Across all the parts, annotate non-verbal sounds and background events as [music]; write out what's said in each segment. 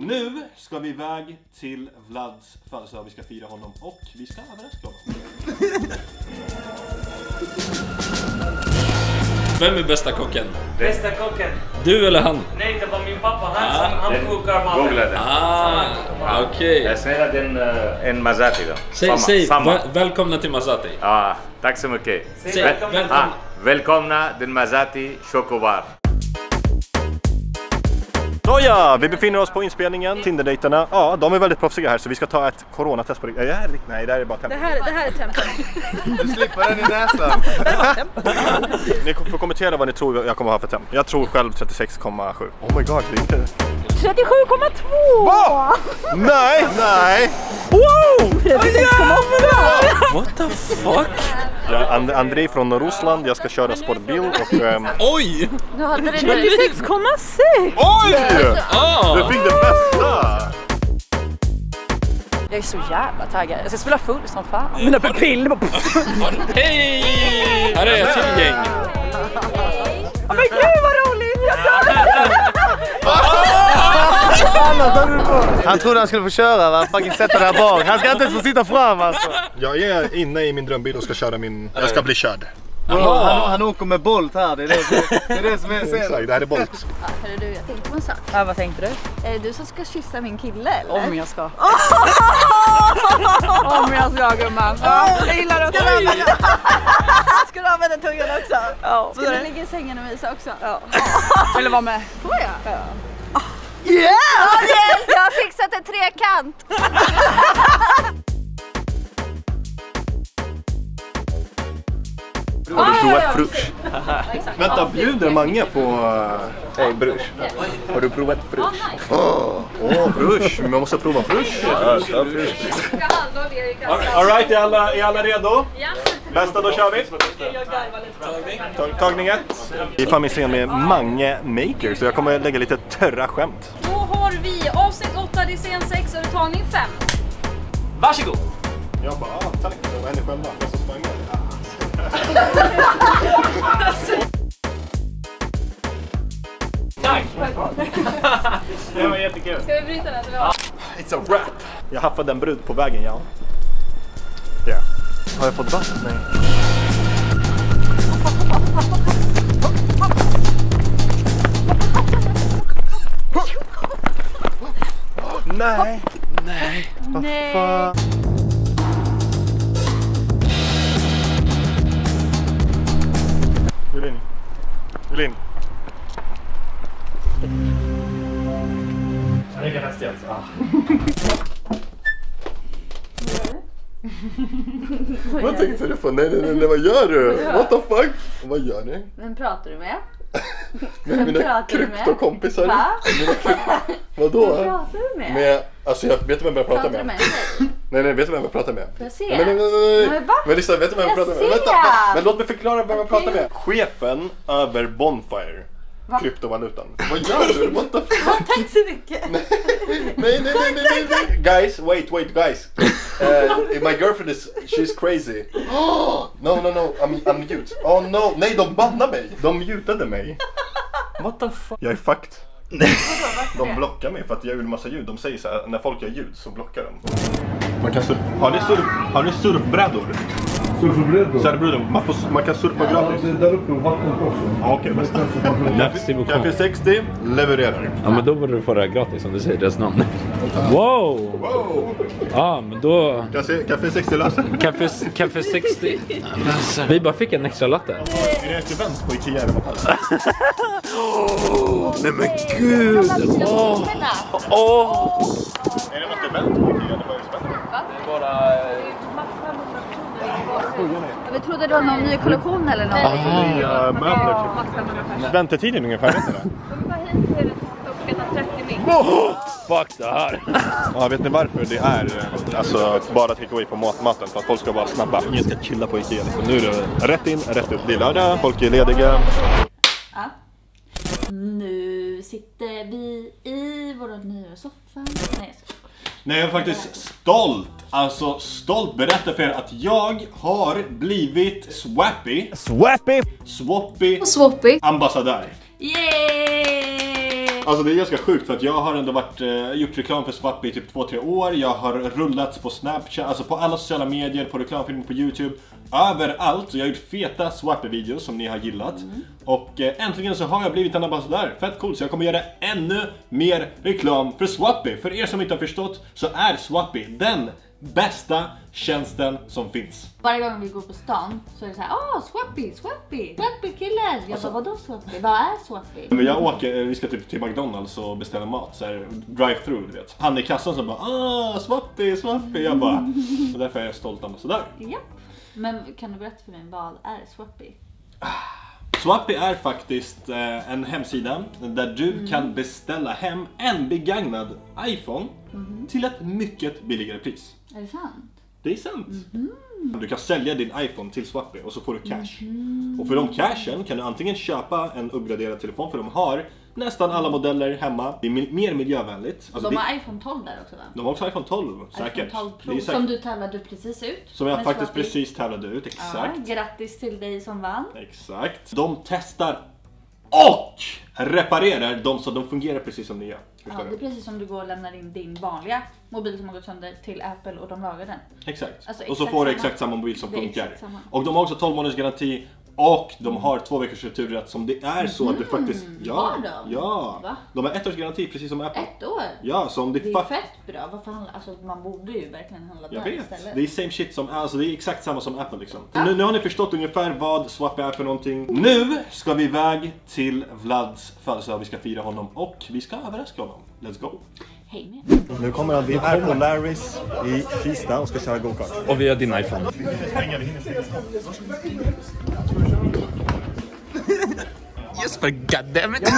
Nu ska vi iväg till Vlads födelsedag. Vi ska fira honom och vi ska överraska honom. Vem är bästa kocken? Bästa kocken? Du eller han? Nej, det var min pappa. Han som han kokar maten. Googla det. Ah, okej. Jag säger den uh, en Mazati då. Säg, Samma- säg samma. väl- välkomna till Masati. Ja, tack så mycket. Säg Väl- välkomna. ah, välkomna den Mazati Chocobar. Nåja, vi befinner oss på inspelningen. Tinderdejterna, ja de är väldigt proffsiga här så vi ska ta ett coronatest på riktigt. Är det här? Nej, det här är bara Det tempo. här, det här är tempo. Du slipper den i näsan. [laughs] Ni får kommentera vad ni tror jag kommer ha för tempo. Jag tror själv 36,7. Oh my god, det är inte... 37,2! Va? Nej, nej! Wow! 36,8! What the fuck? Jag är And Andrei från Ryssland, jag ska köra sportbil och... ehm, Oj! Nu hade det 36,6! Oj! Ah! Du fick det bästa! Jag är så jävla taggad. Jag ska spela full som fan. Mina pupiller bara... Hej! Här är ett till gäng. Han trodde han skulle få köra va? Fucking sätta där bak. Han ska inte ens få sitta fram alltså. Jag är inne i min drömbil och ska köra min... Jag ska bli körd. Bro, han, han åker med Bolt här. Det är det, det, är det som är scenen. Exakt, det här är Bolt. Hörru du, jag tänkte på en sak. Ja, vad tänkte du? Är det du som ska kyssa min kille eller? Om jag ska. [laughs] Om jag ska gumman. Ja, jag gillar det. [laughs] Ska du använda tungan också? Ja, Ska du ligga i sängen och mysa också? ja. Vill du vara med? Får jag? Ja! Daniel, jag har fixat en trekant! Har du provat frusch? Vänta, bjuder Mange på... Hej brush. Har du provat brush? Åh, oh, frusch! Man måste prova frusch. Alright, är alla, är alla redo? Ja. Bästa, då kör vi. Tag, tagning ett. Vi är fan med Mange Maker, så jag kommer lägga lite törra skämt. Då har vi avsnitt 8, det är scen 6 och tagning 5. Varsågod. Jag bara, ah, tack. Det var henne själva. Jag som sprang. Tack. det var jättekul. Ska vi bryta den? It's a wrap! Jag haffade en brud på vägen. Ja. Har jag fått vatten? Nej. Nej! [laughs] Vad tänkte du på? Nej, nej, nej, nej, vad gör du? What the fuck? Vad gör ni? Vem pratar du med? [laughs] Med mina kryptokompisar? [laughs] Va? Mina Vadå? Vem pratar du med? Med, alltså jag vet vem jag pratar Pratar med? med? Nej, nej, vet du vem jag pratar med? Får jag se? Nej, nej, nej, nej. Men? Men lyssna, vet du vem jag Jag pratar med? Vänta, men låt mig förklara vem jag pratar med. Chefen över Bonfire. Kryptovalutan. Vad gör du? What the fuck? Tack så mycket! nej, nej, nej, nej, nej, nej. Guys, wait, wait, guys. Uh, my girlfriend is, she's crazy. [gasps] no, no, no, I'm, I'm mute. Oh no, nej, de bannade mig. De mutade mig. What the fuck? Jag är fucked. De blockar mig för att jag gjorde massa ljud. De säger så här, när folk gör ljud så blockar de. Man kan surfa. Har ni, surf, har ni surfbrädor? Surfbrädor? Surfbrädor. Man, får, man kan surfa gratis. Det är där uppe, vattnet också. Ja, Okej, bäst. Massive Café 60 levererar. Ja men då borde du få det här gratis om du säger deras namn. Wow! Wow! Ja men då... Café, Café 60 löser. Café, Café 60. Vi bara fick en extra latte. Är det ett event på Ikea eller vad Nej men gud! Åh! Åh! Är det något event på Ikea eller vad är det som händer? Vi trodde det var någon ny kollektion eller något. Nya möbler typ. Väntetiden ungefär, vet ni det? [laughs] Fuck det här! Ja, vet ni varför det är eh, alltså, bara take away på mat maten? För att folk ska vara snabba. Ingen ska chilla på Ikea. Liksom. Nu är det rätt in, rätt ut. Det är lördag, folk är lediga. Nu sitter vi i vår nya soffa. Nej, jag skojar. Nej, jag är faktiskt stolt. Alltså stolt berätta för er att jag har blivit Swappy. Swappy! Swappy Swappy. ambassadör. Yay! Alltså det är ganska sjukt för att jag har ändå varit, eh, gjort reklam för Swappy i typ 2-3 år. Jag har rullats på Snapchat, alltså på alla sociala medier, på reklamfilmer på Youtube. Överallt. Jag har gjort feta Swappy-videos som ni har gillat. Och eh, äntligen så har jag blivit en ambassadör. Fett coolt. Så jag kommer göra ännu mer reklam för Swappy. För er som inte har förstått så är Swappy den bästa tjänsten som finns. Varje gång vi går på stan så är det så här, åh Swappy, Swappy, Swappy killen. Jag Alltså- bara, vadå Swappy? Vad är Swappy? Men jag åker, vi ska typ till McDonalds och beställa mat, så här drive-through du vet. Han i kassan som bara ah, Swappy, Swappy. Jag bara, [laughs] och därför är jag stolt ambassadör. Japp. Men kan du berätta för mig, vad är Swappy? Swappy är faktiskt eh, en hemsida där du kan beställa hem en begagnad iPhone till ett mycket billigare pris. Är det sant? Det är sant. Du kan sälja din iPhone till Swappy och så får du cash. Och för de cashen kan du antingen köpa en uppgraderad telefon för de har nästan alla modeller hemma. Det är mer miljövänligt. Alltså, De det- har iPhone 12 där också va? de har också iPhone 12, säkert. iPhone 12 Det Pro säkert. som du tävlade precis ut. Som jag faktiskt Swappy. precis tävlade ut, Ja, exakt. grattis till dig som vann. Exakt. De testar och reparerar de så de fungerar precis som nya. Ja, det är precis som du går och lämnar in din vanliga mobil som har gått sönder till Apple och de lagar den. Exakt. Alltså, och så exakt får du exakt samma mobil som funkar. exakt. Och de har också 12 månaders garanti och de har två veckors returrätt som det är så att du faktiskt... Ja, Har de? ja. Va? De har ett års garanti precis som Apple. Ett år? Ja, så om det, Det är fuck... fett bra. Varför handla? Alltså man borde ju verkligen handla Jag där vet. istället. Det är same shit som, alltså det är exakt samma som Apple liksom. Så nu, nu har ni förstått ungefär vad Swap är för någonting. Nu ska vi iväg till Vlads födelsedag, vi ska fira honom och vi ska överraska honom. Let's go! Häng med. Nu kommer han, vi är på Larrys i Kista och ska köra go-kart. Och vi har din iPhone. [laughs] yes, but goddammit! [laughs]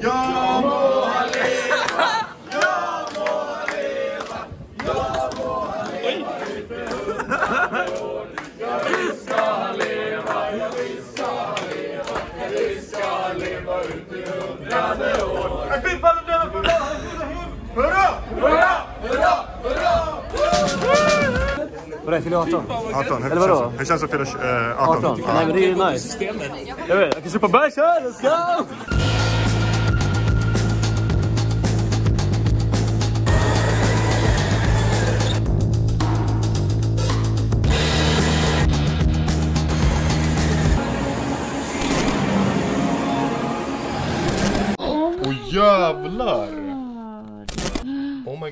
Ja, Vadå, fyller 18? 18, hur, Eller vadå? känns, hur känns det att fylla eh, 18? 18? Nej men det är ju nice. Jag vet, jag kan supa bärs här, let's go! Åh jävlar! Oh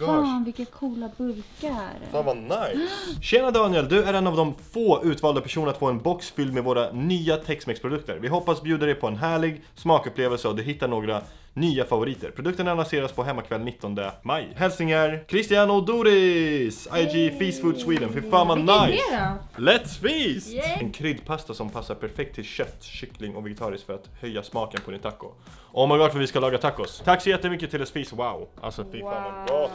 gosh. Fan vilka coola burkar. Fan vad nice! Tjena Daniel, du är en av de få utvalda personer att få en box fylld med våra nya Tex-Mex produkter. Vi hoppas bjuda dig på en härlig smakupplevelse och du hittar några nya favoriter. Produkterna lanseras på hemmakväll 19 maj. Hälsningar Christian och Doris! IG Feast Food Sweden. Fy fan vad nice! Let's feast! En kryddpasta som passar perfekt till kött, kyckling och vegetariskt för att höja smaken på din taco. Oh my god för vi ska laga tacos. Tack så jättemycket till Let's Feast, wow! Alltså fy fan vad gott!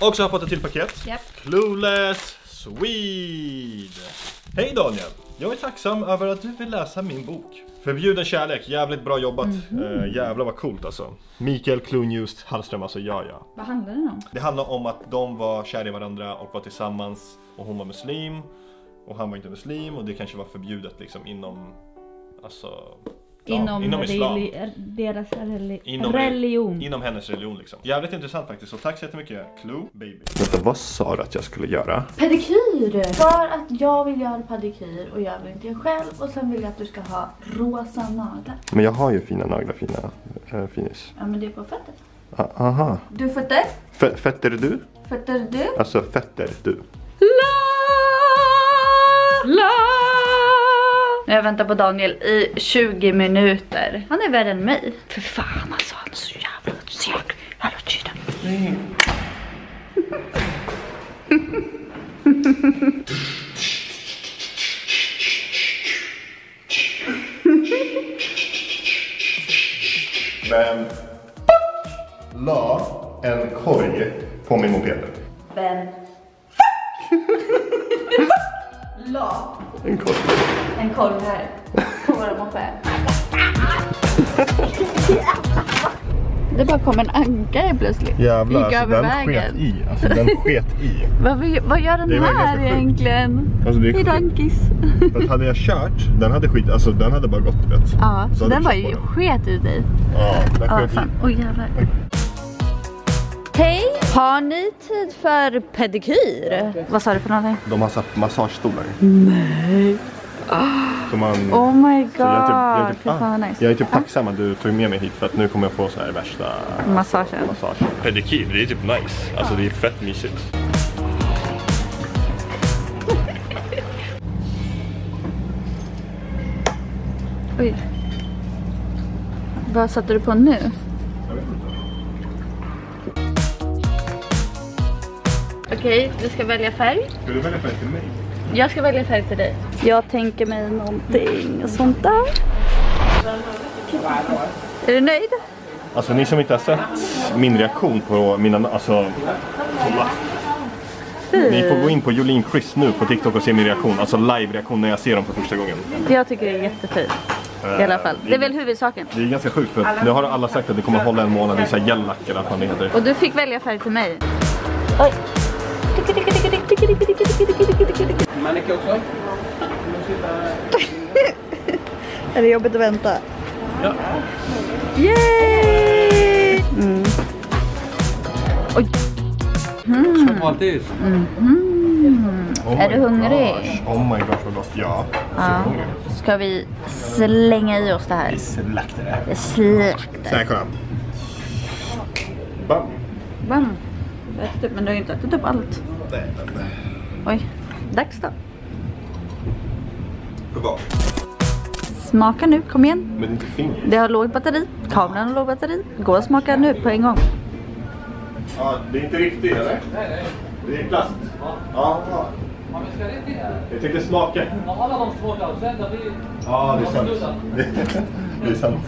Och så har jag fått ett till paket. Japp. Clueless Swede! Hej Daniel! Jag är tacksam över att du vill läsa min bok. Förbjuden kärlek, jävligt bra jobbat. Eh, jävlar vad coolt alltså. Mikael Klunjust Hallström, alltså ja ja. Vad handlar det om? Det handlar om att de var kära i varandra och var tillsammans och hon var muslim och han var inte muslim och det kanske var förbjudet liksom inom alltså Inom, inom islam. reli- deras reli- Inom, religion. Inom hennes religion liksom. Jävligt intressant faktiskt, så tack så jättemycket. Clue baby. Vänta, vad sa du att jag skulle göra? Pedikyr! För att jag vill göra pedikyr och jag vill inte göra själv och sen vill jag att du ska ha rosa naglar. Men jag har ju fina naglar, fina äh, finis. Ja men det är på fötter. aha. Du fötter? F- fetter du? Fötter du? Alltså fetter du. Jag väntar på Daniel i 20 minuter. Han är värre än mig. För fan alltså, han är så jävla seg. Hallå tyda. Vem Det bara kom en ankare plötsligt. Jävlar, Gick alltså, över den vägen. sket i. Alltså den [laughs] sket i. Vad, vad gör den här egentligen? Alltså, det är Hej sjukt. dankis. För hade jag kört, den hade skit, alltså den hade bara gått rätt. Ja, Så den var ju sket i dig. Ja, den Ja, sket i. fan. Oj jävlar. Hej! Har ni tid för pedikyr? Vad sa du för någonting? De har satt massagestolar. Nej. Så man, Oh my god. så jag, är typ, jag, typ, fan vad nice. jag är typ tacksam att du tog med mig hit för att nu kommer jag få så här värsta Massagen. massage. Pedikyr, det är typ nice. Alltså det är fett mysigt. [laughs] Oj. Vad satte du på nu? Okej, du ska välja färg. Ska du välja färg till mig? Jag ska välja färg till dig. Jag tänker mig någonting sånt där. Är du nöjd? Alltså ni som inte har sett min reaktion på mina, alltså kolla. Ni får gå in på Jolin Chris nu på TikTok och se min reaktion, alltså live-reaktion när jag ser dem för första gången. Jag tycker det är jättefint. I alla fall. Det är väl huvudsaken. Det är ganska sjukt för nu har alla sagt att det kommer hålla en månad, det är såhär gel-lack eller vad det heter. Och du fick välja färg till mig. Oj. Manicure också? Är det jobbigt att vänta? Ja. Yay! Mm. Oj. Som alltid. Oh Är du hungrig? gosh. Oh my gosh vad gott, ja. Ja. Ska vi slänga i oss det här? Slaktar det. Slakta. Så här kolla. Bam. Bam. Men du har ju inte ätit upp allt. Nej, men... Oj. Dags då. Bra? Smaka nu, kom igen. Men inte fingret. Det har lågt batteri. Kameran har lågt batteri. Gå och smaka nu på en gång. Ja, det är inte riktigt eller? Nej, nej. Det är plast? Ja. ja. Jag tänkte smaka. Alla de små blir... Ja, det är sant. [laughs] Det är sant.